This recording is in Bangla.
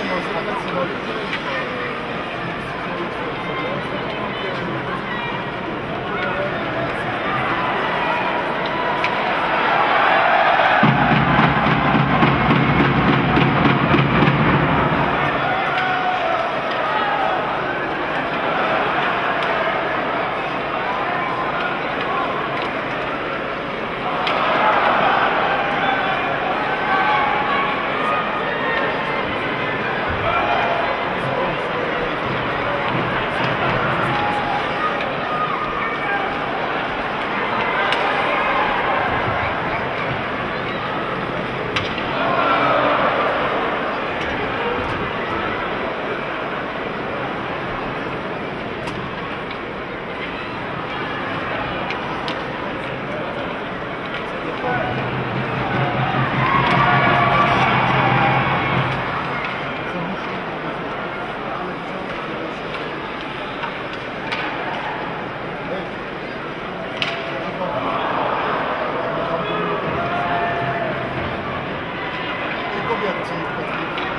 নশো টাকা ছিল Fabian-Team